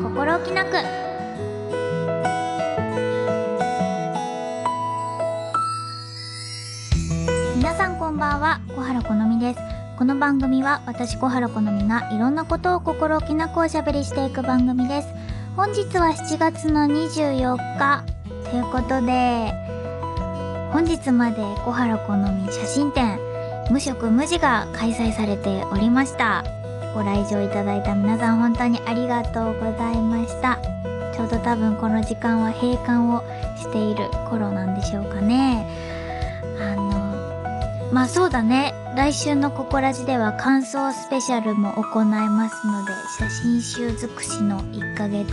心置きなく。皆さんこんばんは小原好みです。この番組は私小原好みがいろんなことを心置きなくおしゃべりしていく番組です。本日は7月の24日。ということで本日まで小原好み写真展無色無地が開催されておりました。ご来場いただいた皆さん本当にありがとうございました。ちょうど多分この時間は閉館をしている頃なんでしょうかね。あのまあそうだね。来週のココラジでは感想スペシャルも行いますので写真集尽くしの1ヶ月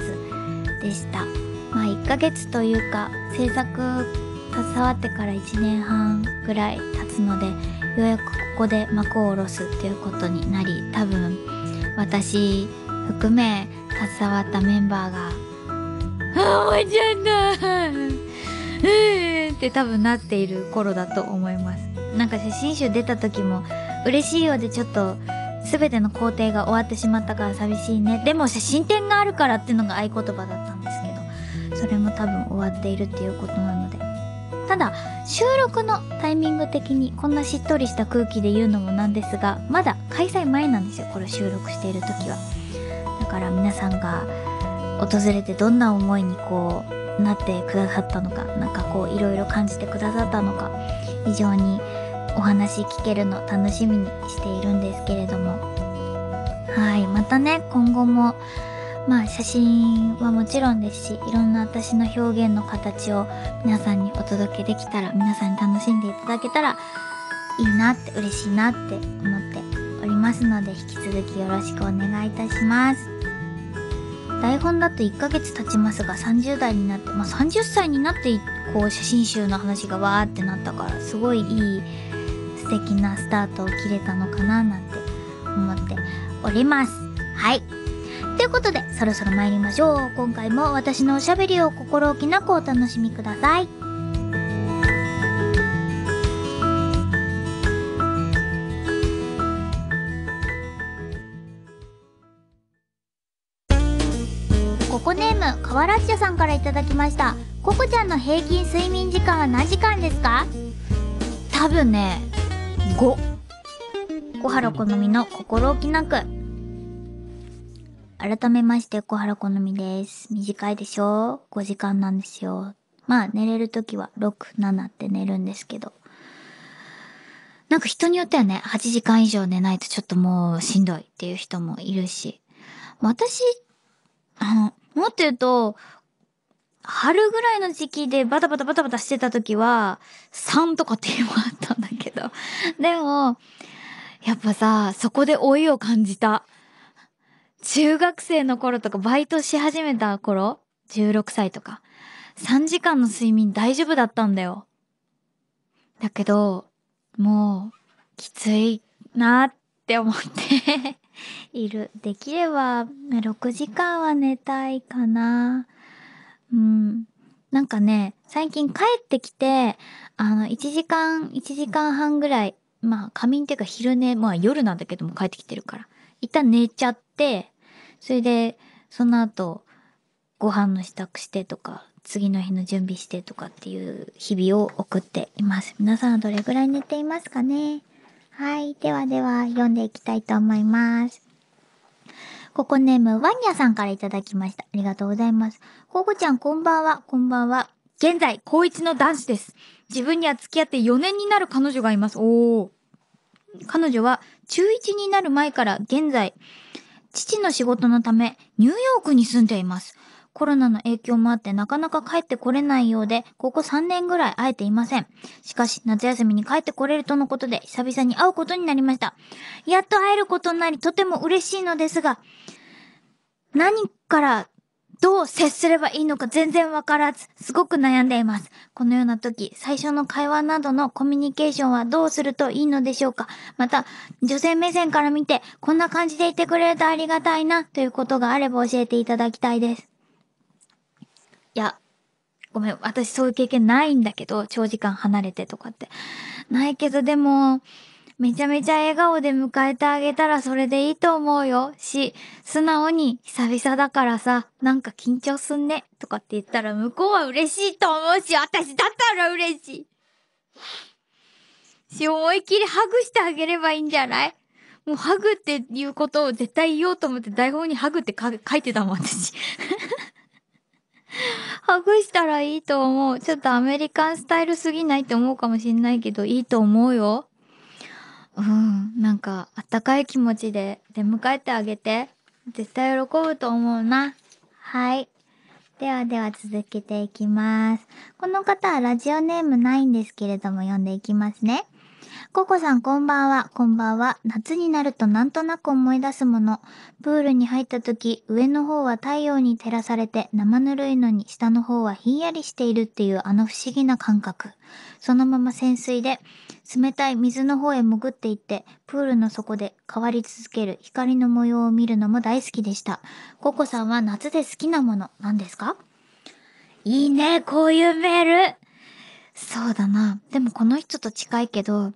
でした。まあ1ヶ月というか制作携わってから1年半ぐらい経つのでようやくここで幕を下ろすっていうことになり多分私含め携わったメンバーが「あおいちゃんだって多分なっている頃だと思います。なんか写真集出た時も嬉しいようでちょっと全ての工程が終わってしまったから寂しいね。でも写真展があるからっていうのが合言葉だったんですけどそれも多分終わっているっていうことなのただ収録のタイミング的にこんなしっとりした空気で言うのもなんですがまだ開催前なんですよこれ収録している時は。だから皆さんが訪れてどんな思いにこうなってくださったのかなんかこういろいろ感じてくださったのか非常にお話聞けるの楽しみにしているんですけれども。はいまたね今後もまあ写真はもちろんですしいろんな私の表現の形を皆さんにお届けできたら皆さんに楽しんでいただけたらいいなって嬉しいなって思っておりますので引き続きよろしくお願いいたします。台本だと1ヶ月経ちますが30代になって、まあ、30歳になってこう写真集の話がわーってなったからすごいいい素敵なスタートを切れたのかななんて思っております。はい。ということでそろそろ参りましょう。今回も私のおしゃべりを心置きなくお楽しみください。ココネームかわらっちゃさんからいただきました。ココちゃんの平均睡眠時間は何時間ですか？多分ね5小原好みの心置きなく。改めまして小原好みです短いでしょ ?5 時間なんですよまあ寝れるときは6、7って寝るんですけどなんか人によってはね8時間以上寝ないとちょっともうしんどいっていう人もいるし私あのもっと言うと、春ぐらいの時期でバタバタバタバタしてた時は、3とかっていうのもあったんだけど。でも、やっぱさ、そこで老いを感じた。中学生の頃とかバイトし始めた頃 ?16 歳とか。3時間の睡眠大丈夫だったんだよ。だけど、もう、きついなって思って いる。できれば、6時間は寝たいかな。うん。なんかね、最近帰ってきて、あの、1時間、1時間半ぐらい、まあ、仮眠っていうか昼寝、まあ夜なんだけども帰ってきてるから。一旦寝ちゃって、それで、その後、ご飯の支度してとか、次の日の準備してとかっていう日々を送っています。皆さんはどれぐらい寝ていますかね？はい。ではでは、読んでいきたいと思います。ココネーム、ワニャさんからいただきました。ありがとうございます。ココちゃん、こんばんは。こんばんは。現在、高一の男子です。自分には付き合って4年になる彼女がいます。おー。彼女は、中1になる前から現在、父の仕事のため、ニューヨークに住んでいます。コロナの影響もあってなかなか帰ってこれないようで、ここ3年ぐらい会えていません。しかし、夏休みに帰ってこれるとのことで、久々に会うことになりました。やっと会えることになり、とても嬉しいのですが、何からどう接すればいいのか全然わからず、すごく悩んでいます。このような時、最初の会話などのコミュニケーションはどうするといいのでしょうかまた、女性目線から見て、こんな感じでいてくれるとありがたいな、ということがあれば教えていただきたいです。いや、ごめん、私そういう経験ないんだけど、長時間離れてとかって。ないけど、でも、めちゃめちゃ笑顔で迎えてあげたらそれでいいと思うよ。し、素直に久々だからさ、なんか緊張すんね。とかって言ったら向こうは嬉しいと思うし、私だったら嬉しい。し、思いっきりハグしてあげればいいんじゃない？もうハグっていうことを絶対言おうと思って台本にハグって書いてたもん、私。ハグしたらいいと思う。ちょっとアメリカンスタイルすぎないって思うかもしんないけど、いいと思うよ。うん。なんか、あったかい気持ちで出迎えてあげて。絶対喜ぶと思うな。はい。ではでは続けていきます。この方はラジオネームないんですけれども読んでいきますね。ココさんこんばんは、こんばんは。夏になるとなんとなく思い出すもの。プールに入った時、上の方は太陽に照らされて生ぬるいのに下の方はひんやりしているっていうあの不思議な感覚。そのまま潜水で、冷たい水の方へ潜っていって、プールの底で変わり続ける光の模様を見るのも大好きでした。ココさんは夏で好きなもの、何ですか？いいね、こういうメール。そうだな。でもこの人と近いけど、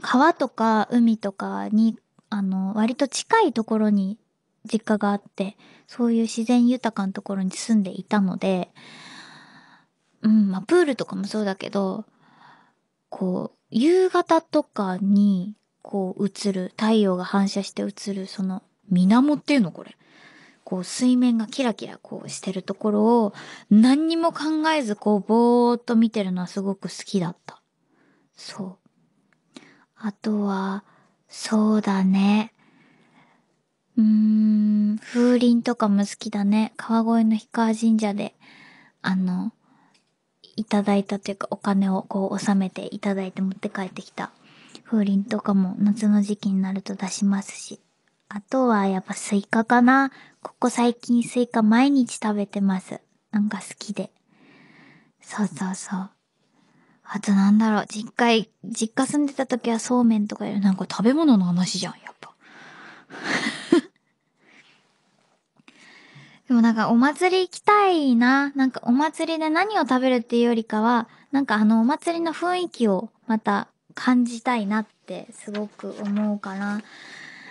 川とか海とかに、あの、割と近いところに実家があって、そういう自然豊かなところに住んでいたので、うん、まあ、プールとかもそうだけど、こう、夕方とかに、こう、映る、太陽が反射して映る、その、水面っていうのこれ。こう、水面がキラキラこうしてるところを、何にも考えず、こう、ぼーっと見てるのはすごく好きだった。そう。あとは、そうだね。うーん、風鈴とかも好きだね。川越の氷川神社で、あの、いただいたというかお金をこう納めていただいて持って帰ってきた風鈴とかも夏の時期になると出しますし。あとはやっぱスイカかな。ここ最近スイカ毎日食べてます。なんか好きで。そうそうそう。あとなんだろう、実家、実家住んでた時はそうめんとかよりなんか食べ物の話じゃん、やっぱ。でもなんかお祭り行きたいな。なんかお祭りで何を食べるっていうよりかは、なんかあのお祭りの雰囲気をまた感じたいなってすごく思うかな。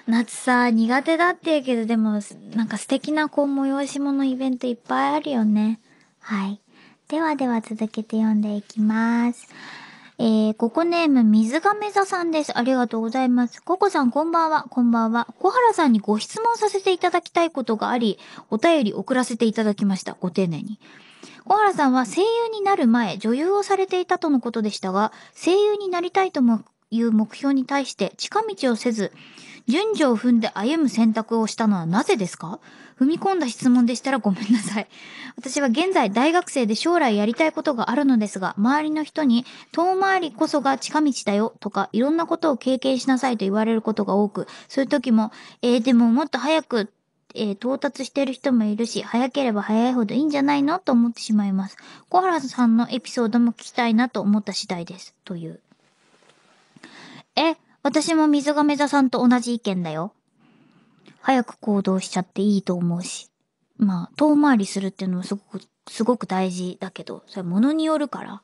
夏さ、苦手だって言うけど、でもなんか素敵なこう催し物イベントいっぱいあるよね。はい。ではでは続けて読んでいきます。えー、ここネーム、水亀座さんです。ありがとうございます。ココさん、こんばんは。こんばんは。小原さんにご質問させていただきたいことがあり、お便り送らせていただきました。ご丁寧に。小原さんは声優になる前、女優をされていたとのことでしたが、声優になりたいという目標に対して近道をせず、順序を踏んで歩む選択をしたのはなぜですか？踏み込んだ質問でしたらごめんなさい。私は現在大学生で将来やりたいことがあるのですが、周りの人に遠回りこそが近道だよとか、いろんなことを経験しなさいと言われることが多く、そういう時も、えー、でももっと早くえー、到達してる人もいるし、早ければ早いほどいいんじゃないの？と思ってしまいます。小原さんのエピソードも聞きたいなと思った次第です。という。え、私も水亀座さんと同じ意見だよ。早く行動しちゃっていいと思うし。まあ、遠回りするっていうのもすごく、すごく大事だけど、それは物によるから。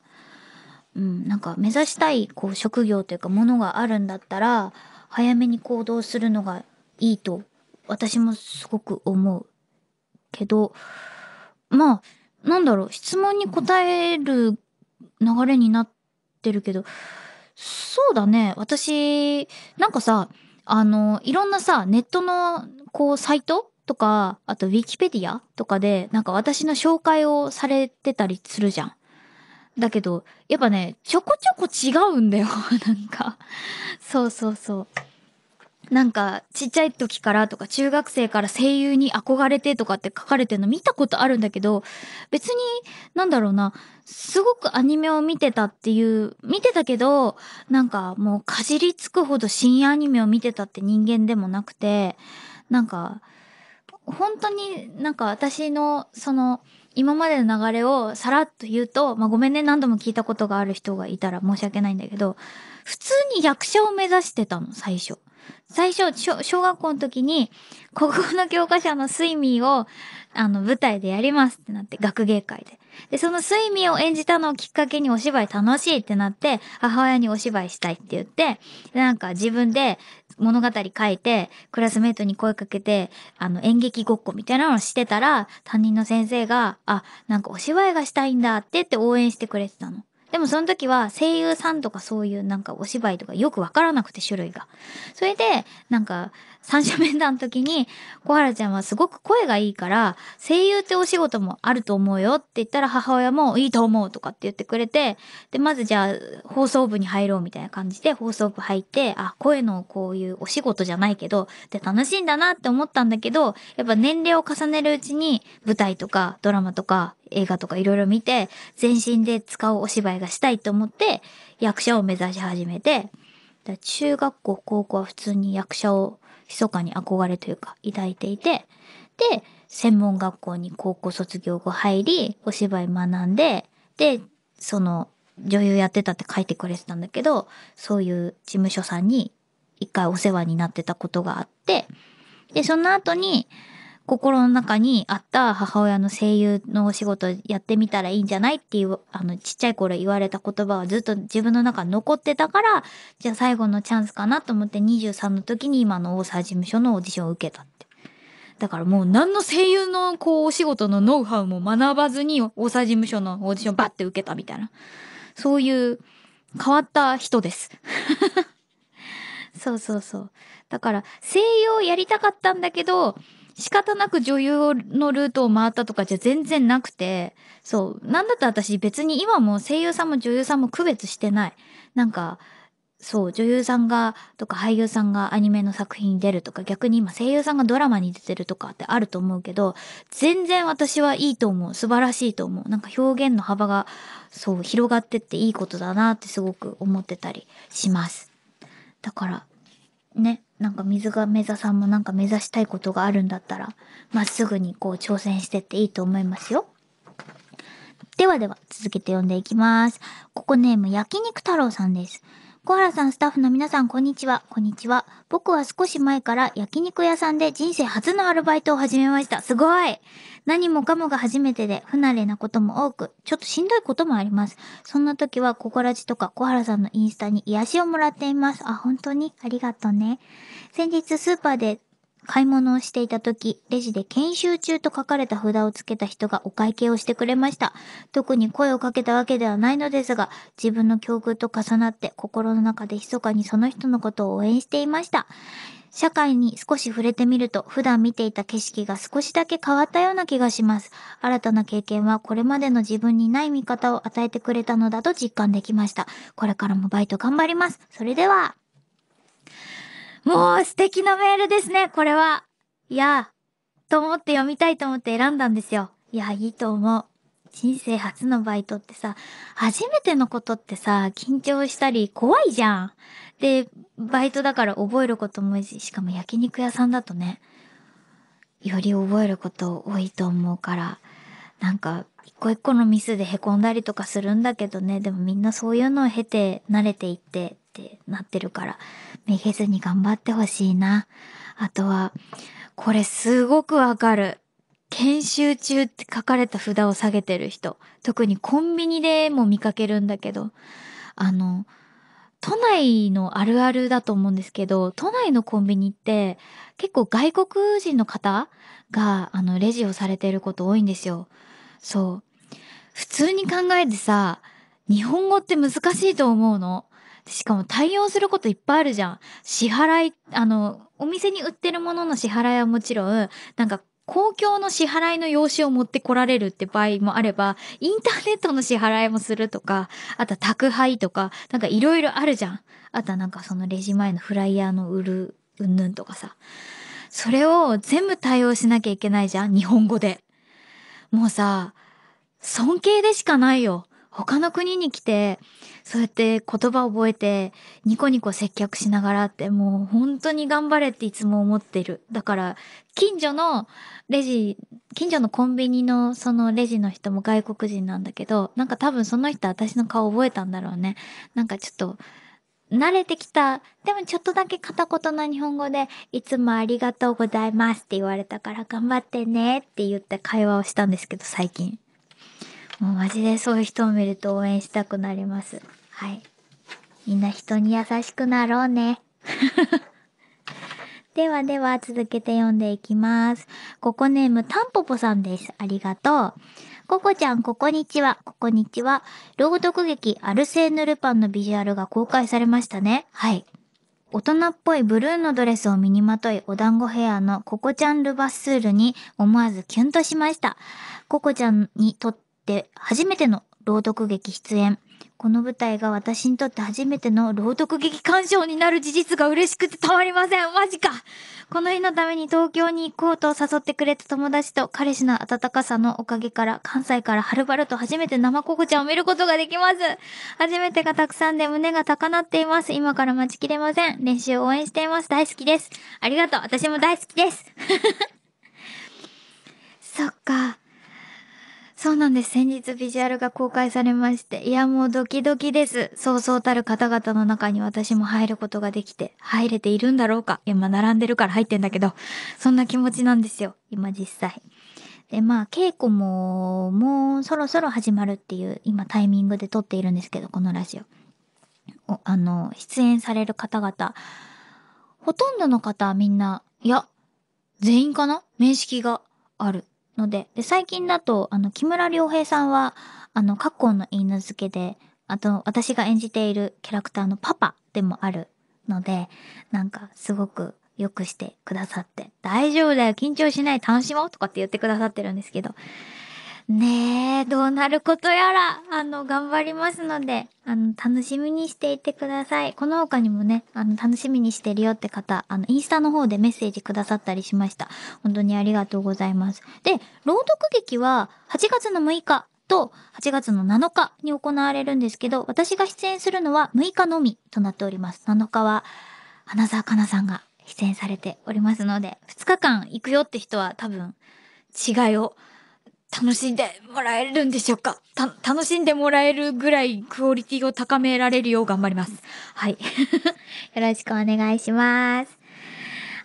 うん、なんか目指したい、こう、職業というかものがあるんだったら、早めに行動するのがいいと、私もすごく思う。けど、まあ、なんだろう、質問に答える流れになってるけど、そうだね。私、なんかさ、あの、いろんなさ、ネットの、こう、サイトとか、あと、ウィキペディアとかで、なんか私の紹介をされてたりするじゃん。だけど、やっぱね、ちょこちょこ違うんだよ。なんか。そうそうそう。なんか、ちっちゃい時からとか、中学生から声優に憧れてとかって書かれてるの見たことあるんだけど、別に、なんだろうな、すごくアニメを見てたっていう、見てたけど、なんかもうかじりつくほど深夜アニメを見てたって人間でもなくて、なんか、本当になんか私の、その、今までの流れをさらっと言うと、まあ、ごめんね、何度も聞いたことがある人がいたら申し訳ないんだけど、普通に役者を目指してたの、最初。最初、小学校の時に、国語の教科書のスイミーを、あの、舞台でやりますってなって、学芸会で。で、そのスイミーを演じたのをきっかけにお芝居楽しいってなって、母親にお芝居したいって言って、なんか自分で物語書いて、クラスメートに声かけて、あの、演劇ごっこみたいなのをしてたら、担任の先生が、あ、なんかお芝居がしたいんだって言って応援してくれてたの。でもその時は声優さんとかそういうなんかお芝居とかよくわからなくて種類が。それで、なんか三者面談の時に、小原ちゃんはすごく声がいいから、声優ってお仕事もあると思うよって言ったら母親もいいと思うとかって言ってくれて、で、まずじゃあ放送部に入ろうみたいな感じで放送部入って、あ、声のこういうお仕事じゃないけど、で、楽しいんだなって思ったんだけど、やっぱ年齢を重ねるうちに舞台とかドラマとか映画とかいろいろ見て、全身で使うお芝居がしたいと思って、役者を目指し始めて、中学校、高校は普通に役者を密かに憧れというか抱いていて、で、専門学校に高校卒業後入り、お芝居学んで、で、その、女優やってたって書いてくれてたんだけど、そういう事務所さんに一回お世話になってたことがあって、で、その後に、心の中にあった母親の声優のお仕事やってみたらいいんじゃないっていう、あの、ちっちゃい頃言われた言葉はずっと自分の中に残ってたから、じゃあ最後のチャンスかなと思って23の時に今の大沢事務所のオーディションを受けたって。だからもう何の声優のこうお仕事のノウハウも学ばずに大沢事務所のオーディションバッて受けたみたいな。そういう変わった人です。そうそうそう。だから声優をやりたかったんだけど、仕方なく女優のルートを回ったとかじゃ全然なくて、そう、なんだったら私別に今も声優さんも女優さんも区別してない。なんか、そう、女優さんが、とか俳優さんがアニメの作品に出るとか、逆に今声優さんがドラマに出てるとかってあると思うけど、全然私はいいと思う。素晴らしいと思う。なんか表現の幅が、そう、広がってっていいことだなってすごく思ってたりします。だから、ね、なんか水が目指さんもなんか目指したいことがあるんだったら、まっすぐにこう挑戦してっていいと思いますよ。ではでは、続けて読んでいきます。ここネーム焼肉太郎さんです。小原さん、スタッフの皆さん、こんにちは。こんにちは。僕は少し前から焼肉屋さんで人生初のアルバイトを始めました。すごい何もかもが初めてで不慣れなことも多く、ちょっとしんどいこともあります。そんな時は、ここらじとか小原さんのインスタに癒しをもらっています。あ、本当に？ありがとうね。先日スーパーで買い物をしていた時、レジで研修中と書かれた札をつけた人がお会計をしてくれました。特に声をかけたわけではないのですが、自分の境遇と重なって心の中で密かにその人のことを応援していました。社会に少し触れてみると、普段見ていた景色が少しだけ変わったような気がします。新たな経験はこれまでの自分にない見方を与えてくれたのだと実感できました。これからもバイト頑張ります。それでは。もう素敵なメールですね、これは。いや、と思って読みたいと思って選んだんですよ。いや、いいと思う。人生初のバイトってさ、初めてのことってさ、緊張したり怖いじゃん。で、バイトだから覚えることもいいし、しかも焼肉屋さんだとね、より覚えること多いと思うから、なんか、一個一個のミスで凹んだりとかするんだけどね、でもみんなそういうのを経て慣れていってってなってるから、めげずに頑張ってほしいな。あとは、これすごくわかる。研修中って書かれた札を下げてる人。特にコンビニでも見かけるんだけど、あの、都内のあるあるだと思うんですけど、都内のコンビニって結構外国人の方があのレジをされていること多いんですよ。そう。普通に考えてさ、日本語って難しいと思うの。しかも対応することいっぱいあるじゃん。支払い、あの、お店に売ってるものの支払いはもちろん、なんか公共の支払いの用紙を持ってこられるって場合もあれば、インターネットの支払いもするとか、あと宅配とか、なんかいろいろあるじゃん。あとはなんかそのレジ前のフライヤーの売る、うんぬんとかさ。それを全部対応しなきゃいけないじゃん日本語で。もうさ、尊敬でしかないよ。他の国に来て、そうやって言葉を覚えて、ニコニコ接客しながらってもう本当に頑張れっていつも思ってる。だから、近所のレジ、近所のコンビニのそのレジの人も外国人なんだけど、なんか多分その人私の顔覚えたんだろうね。なんかちょっと、慣れてきた。でもちょっとだけ片言な日本語で、いつもありがとうございますって言われたから頑張ってねって言って会話をしたんですけど、最近。もうマジでそういう人を見ると応援したくなります。はい。みんな人に優しくなろうね。ではでは続けて読んでいきます。ここネームタンポポさんです。ありがとう。ココちゃん、ここにちは、ここにちは。朗読劇、アルセーヌ・ルパンのビジュアルが公開されましたね。はい。大人っぽいブルーのドレスを身にまとい、お団子ヘアのココちゃん・ルバッスールに思わずキュンとしました。ココちゃんにとって初めての朗読劇出演。この舞台が私にとって初めての朗読劇鑑賞になる事実が嬉しくてたまりません。マジかこの日のために東京に行こうと誘ってくれた友達と彼氏の温かさのおかげから関西からはるばると初めて生ココちゃんを見ることができます。初めてがたくさんで胸が高鳴っています。今から待ちきれません。練習を応援しています。大好きです。ありがとう。私も大好きです。そっか。そうなんです。先日ビジュアルが公開されまして。いや、もうドキドキです。そうそうたる方々の中に私も入ることができて、入れているんだろうか。いや、まあ、並んでるから入ってんだけど、そんな気持ちなんですよ。今実際。で、まあ、稽古も、もうそろそろ始まるっていう、今タイミングで撮っているんですけど、このラジオ。おあの、出演される方々、ほとんどの方はみんな、いや、全員かな？面識があるので、で、最近だと、あの、木村良平さんは、あの、過去の犬付けで、あと、私が演じているキャラクターのパパでもあるので、なんか、すごく良くしてくださって、大丈夫だよ、緊張しない、楽しもうとかって言ってくださってるんですけど、ねえ、どうなることやら、あの、頑張りますので、あの、楽しみにしていてください。この他にもね、あの、楽しみにしてるよって方、あの、インスタの方でメッセージくださったりしました。本当にありがとうございます。で、朗読劇は8月の6日と8月の7日に行われるんですけど、私が出演するのは6日のみとなっております。7日は、花沢香菜さんが出演されておりますので、2日間行くよって人は多分、違いを楽しんでもらえるんでしょうか？た楽しんでもらえるぐらいクオリティを高められるよう頑張ります。はい。よろしくお願いします。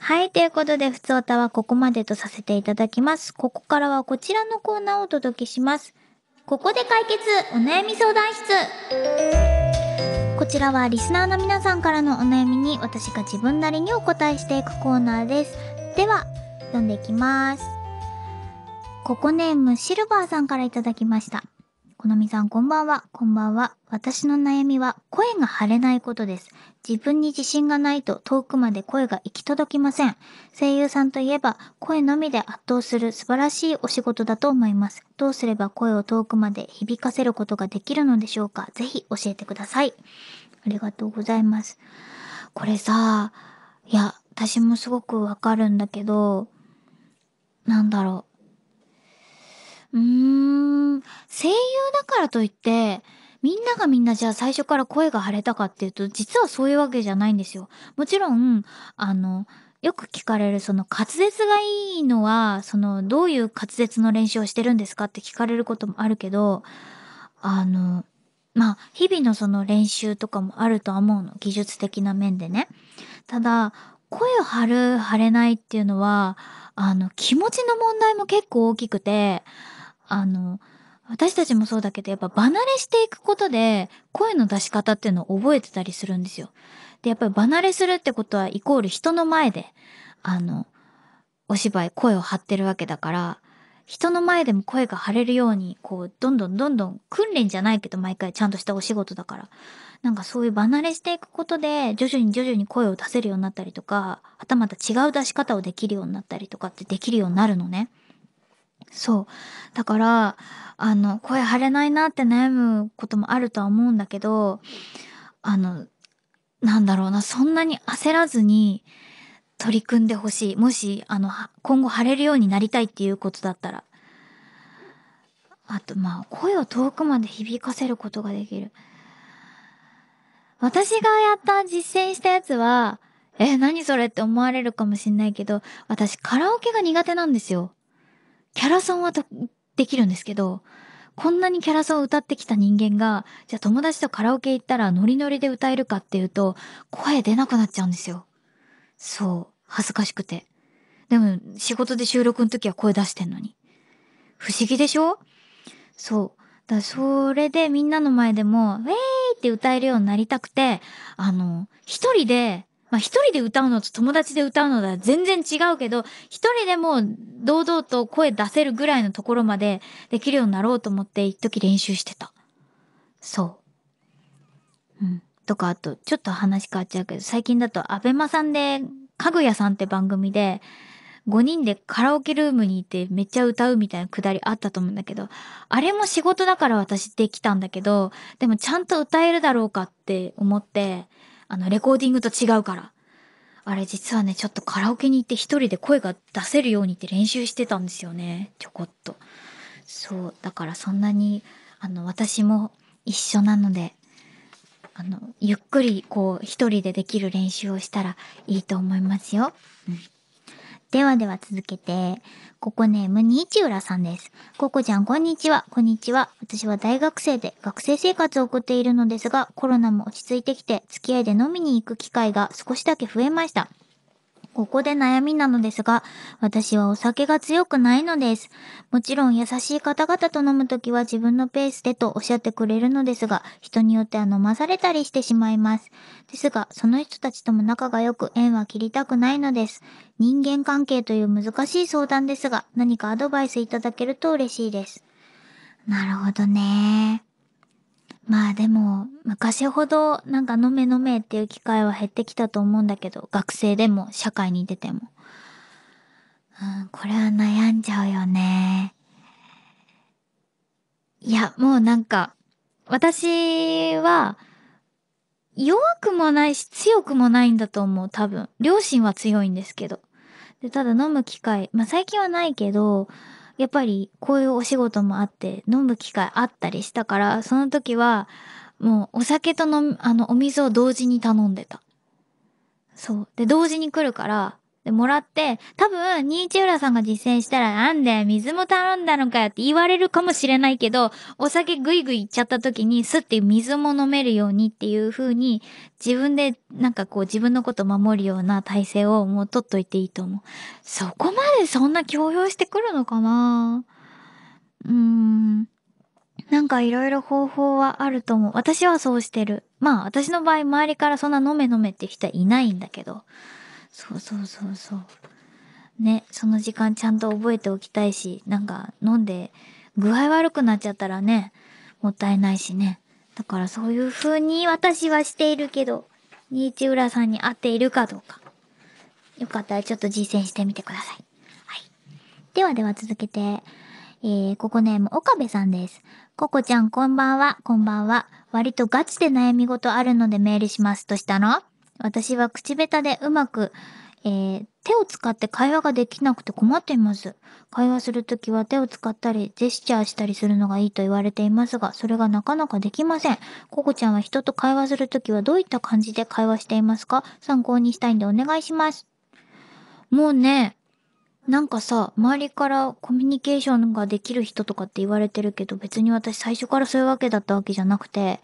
はい。ということで、ふつおたはここまでとさせていただきます。ここからはこちらのコーナーをお届けします。ここで解決お悩み相談室こちらはリスナーの皆さんからのお悩みに私が自分なりにお答えしていくコーナーです。では、読んでいきます。ココネームシルバーさんからいただきました。このみさんこんばんは。こんばんは。私の悩みは声が張れないことです。自分に自信がないと遠くまで声が行き届きません。声優さんといえば声のみで圧倒する素晴らしいお仕事だと思います。どうすれば声を遠くまで響かせることができるのでしょうかぜひ教えてください。ありがとうございます。これさ、いや、私もすごくわかるんだけど、なんだろ。うーん、声優だからといって、みんながみんなじゃあ最初から声が腫れたかっていうと、実はそういうわけじゃないんですよ。もちろん、あの、よく聞かれるその滑舌がいいのは、そのどういう滑舌の練習をしてるんですかって聞かれることもあるけど、あの、まあ、日々のその練習とかもあるとは思うの。技術的な面でね。ただ、声を張る、張れないっていうのは、あの、気持ちの問題も結構大きくて、あの、私たちもそうだけど、やっぱ離れしていくことで、声の出し方っていうのを覚えてたりするんですよ。で、やっぱり離れするってことは、イコール人の前で、あの、お芝居、声を張ってるわけだから、人の前でも声が張れるように、こう、どんどんどんどん訓練じゃないけど、毎回ちゃんとしたお仕事だから。なんかそういう離れしていくことで、徐々に徐々に声を出せるようになったりとか、はたまた違う出し方をできるようになったりとかってできるようになるのね。そう。だから、あの、声張れないなって悩むこともあるとは思うんだけど、あの、なんだろうな、そんなに焦らずに取り組んでほしい。もし、あの、今後晴れるようになりたいっていうことだったら。あと、まあ、声を遠くまで響かせることができる。私がやった実践したやつは、え、何それって思われるかもしんないけど、私カラオケが苦手なんですよ。キャラソンはできるんですけど、こんなにキャラソンを歌ってきた人間が、じゃあ友達とカラオケ行ったらノリノリで歌えるかっていうと、声出なくなっちゃうんですよ。そう。恥ずかしくて。でも、仕事で収録の時は声出してんのに。不思議でしょ？そう。だそれでみんなの前でも、ウェーイって歌えるようになりたくて、あの、一人でまあ一人で歌うのと友達で歌うのとは全然違うけど、一人でも堂々と声出せるぐらいのところまでできるようになろうと思って一時練習してた。そう。うん。とか、あと、ちょっと話変わっちゃうけど、最近だと、アベマさんで、かぐやさんって番組で、5人でカラオケルームにいてめっちゃ歌うみたいなくだりあったと思うんだけど、あれも仕事だから私できたんだけど、でもちゃんと歌えるだろうかって思って、あの、レコーディングと違うから。あれ実はね、ちょっとカラオケに行って一人で声が出せるようにって練習してたんですよね。ちょこっと。そう。だからそんなに、あの、私も一緒なので、あの、ゆっくりこう一人でできる練習をしたらいいと思いますよ。うん。ではでは続けて、ここネームにちうらさんです。ココちゃんこんにちは。こんにちは。私は大学生で学生生活を送っているのですが、コロナも落ち着いてきて、付き合いで飲みに行く機会が少しだけ増えました。ここで悩みなのですが、私はお酒が強くないのです。もちろん優しい方々と飲むときは自分のペースでとおっしゃってくれるのですが、人によっては飲まされたりしてしまいます。ですが、その人たちとも仲が良く縁は切りたくないのです。人間関係という難しい相談ですが、何かアドバイスいただけると嬉しいです。なるほどね。まあでも、昔ほどなんか飲め飲めっていう機会は減ってきたと思うんだけど、学生でも社会に出ても。うん、これは悩んじゃうよね。いや、もうなんか、私は、弱くもないし強くもないんだと思う、多分。両親は強いんですけど。で、ただ飲む機会、まあ最近はないけど、やっぱりこういうお仕事もあって飲む機会あったりしたから、その時はもうお酒と飲あの、お水を同時に頼んでた。そう。で、同時に来るから、で、もらって、多分、ニーチ浦さんが実践したら、なんで水も頼んだのかよって言われるかもしれないけど、お酒ぐいぐいいっちゃった時に、スって水も飲めるようにっていう風に、自分で、なんかこう自分のこと守るような体制をもう取っといていいと思う。そこまでそんな強要してくるのかな？うーん。なんかいろいろ方法はあると思う。私はそうしてる。まあ私の場合周りからそんな飲め飲めって人はいないんだけど。そうそうそうそう。ね、その時間ちゃんと覚えておきたいし、なんか飲んで具合悪くなっちゃったらね、もったいないしね。だからそういう風に私はしているけど、ニーチ浦さんに合っているかどうか。よかったらちょっと実践してみてください。はい。ではでは続けて、えー、ここネーム岡部さんです。ココちゃんこんばんは、こんばんは。割とガチで悩み事あるのでメールします。としたの？私は口下手でうまく、えー、手を使って会話ができなくて困っています。会話するときは手を使ったり、ジェスチャーしたりするのがいいと言われていますが、それがなかなかできません。ココちゃんは人と会話するときはどういった感じで会話していますか？参考にしたいんでお願いします。もうね、なんかさ、周りからコミュニケーションができる人とかって言われてるけど、別に私最初からそういうわけだったわけじゃなくて、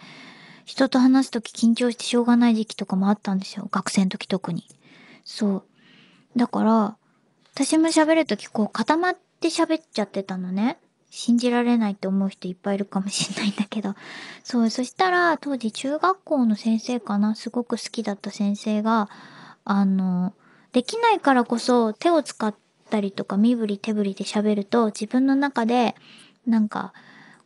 人と話すとき緊張してしょうがない時期とかもあったんですよ。学生の時特に。そう。だから、私も喋るときこう固まって喋っちゃってたのね。信じられないって思う人いっぱいいるかもしれないんだけど。そう、そしたら当時中学校の先生かなすごく好きだった先生が、あの、できないからこそ手を使ったりとか身振り手振りで喋ると自分の中でなんか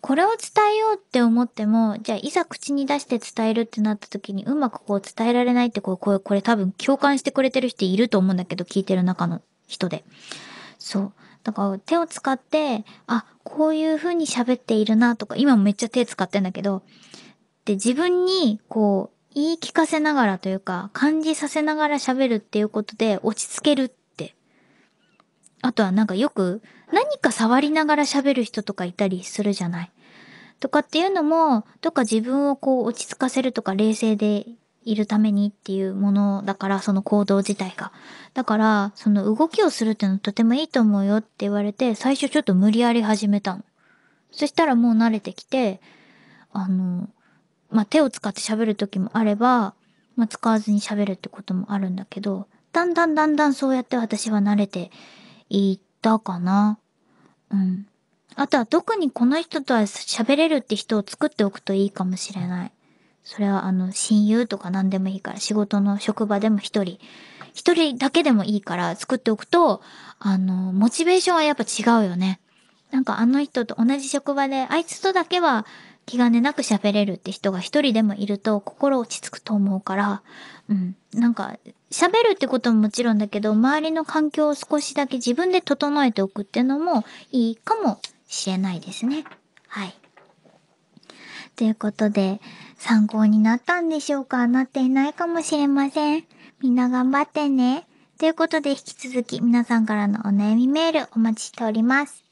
これを伝えようって思っても、じゃあいざ口に出して伝えるってなった時にうまくこう伝えられないってこう、これ、多分共感してくれてる人いると思うんだけど、聞いてる中の人で。そう。だから手を使って、あ、こういう風に喋っているなとか、今もめっちゃ手使ってんだけど、で、自分にこう、言い聞かせながらというか、感じさせながら喋るっていうことで落ち着ける。あとはなんかよく何か触りながら喋る人とかいたりするじゃない？とかっていうのも、とか自分をこう落ち着かせるとか冷静でいるためにっていうものだから、その行動自体が。だから、その動きをするっていうのとてもいいと思うよって言われて、最初ちょっと無理やり始めたの。そしたらもう慣れてきて、あの、まあ、手を使って喋る時もあれば、まあ、使わずに喋るってこともあるんだけど、だんだんだんだんそうやって私は慣れていったかな。うん。あとは特にこの人とは喋れるって人を作っておくといいかもしれない。それはあの、親友とか何でもいいから、仕事の職場でも一人、一人だけでもいいから作っておくと、あの、モチベーションはやっぱ違うよね。なんかあの人と同じ職場で、あいつとだけは気兼ねなく喋れるって人が一人でもいると心落ち着くと思うから、うん。なんか、喋るってことももちろんだけど、周りの環境を少しだけ自分で整えておくっていうのもいいかもしれないですね。はい。ということで、参考になったんでしょうかなっていないかもしれません。みんな頑張ってね。ということで引き続き皆さんからのお悩みメールお待ちしております。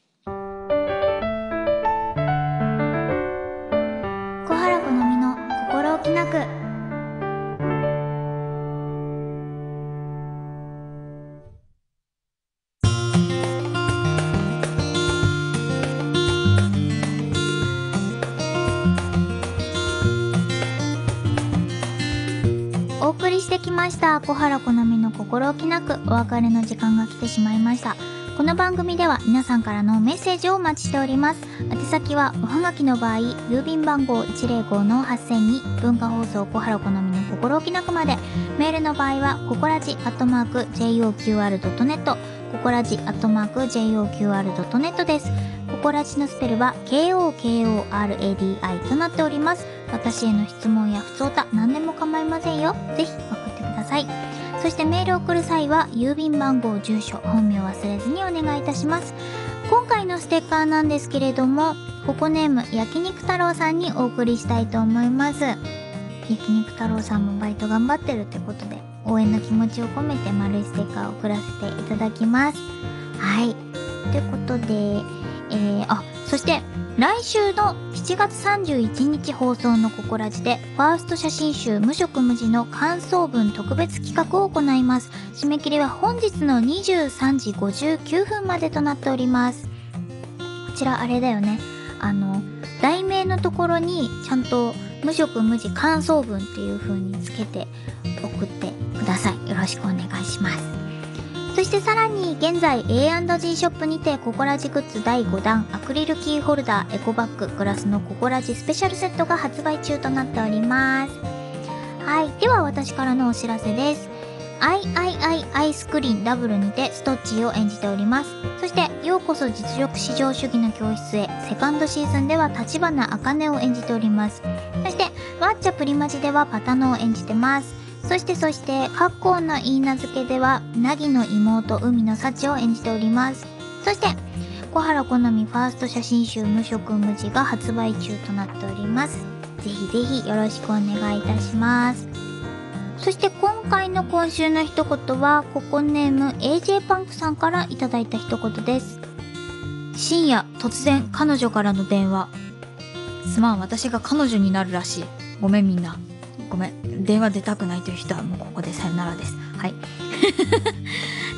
小原好みの心置きなくお別れの時間が来てしまいました。この番組では皆さんからのメッセージをお待ちしております。宛先はおはがきの場合郵便番号105-8000に文化放送小原好みの心置きなくまで。メールの場合はココラジアットマーク JOQR.net ココラジアットマーク JOQR.net です。ココラジのスペルは KOKORADI となっております。私への質問や不相談何でも構いませんよ。ぜひさい。そしてメールを送る際は郵便番号、住所、本名忘れずにお願いいたします。今回のステッカーなんですけれども、ココネーム焼肉太郎さんにお送りしたいと思います。焼肉太郎さんもバイト頑張ってるってことで、応援の気持ちを込めて丸いステッカーを送らせていただきます。はい。ということで、えー、あ、そして、来週の7月31日放送のココラジで、ファースト写真集無色無地の感想文特別企画を行います。締め切りは本日の23時59分までとなっております。こちらあれだよね。あの、題名のところにちゃんと無色無地感想文っていう風につけて送ってください。よろしくお願いします。そしてさらに現在 A&G ショップにてココラジグッズ第5弾アクリルキーホルダーエコバッググラスのココラジスペシャルセットが発売中となっております。はいでは私からのお知らせです。III アイスクリーンダブルにてストッチーを演じております。そしてようこそ実力至上主義の教室へセカンドシーズンでは立花茜を演じております。そしてワッチャプリマジではパタノを演じてます。そしてそして、カッコーの言い名付けでは、なぎの妹海の幸を演じております。そして、小原好みファースト写真集無色無地が発売中となっております。ぜひぜひよろしくお願いいたします。そして今回の今週の一言は、ココネーム AJ パンクさんからいただいた一言です。深夜、突然彼女からの電話。すまん、私が彼女になるらしい。ごめんみんな。ごめん。電話出たくないという人はもうここでさよならです。はい。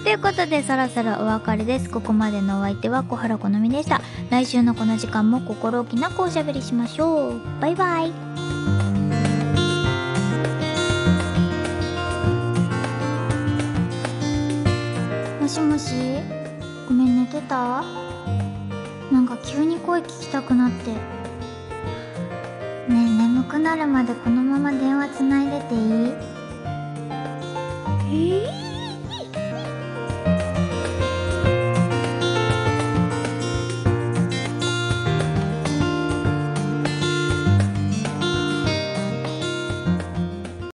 ということでそろそろお別れです。ここまでのお相手は小原好みでした。来週のこの時間も心置きなくおしゃべりしましょう。バイバイ。もしもし？ごめん寝てた？なんか急に声聞きたくなって。ねえねえ眠くなるまでこのまま電話つないでていい？えー？